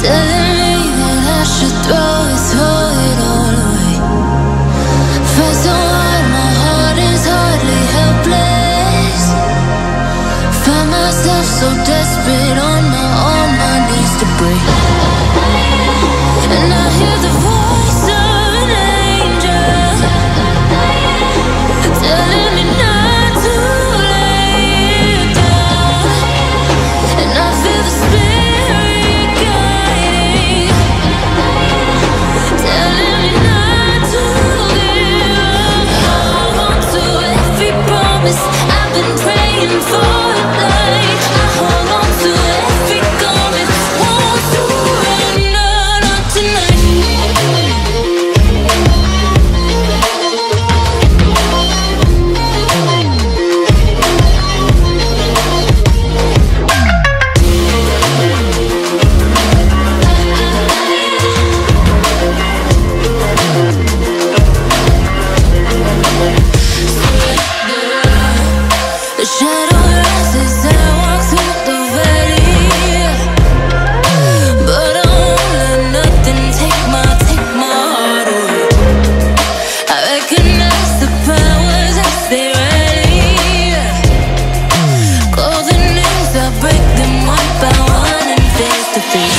telling me that I should throw it, throw happy.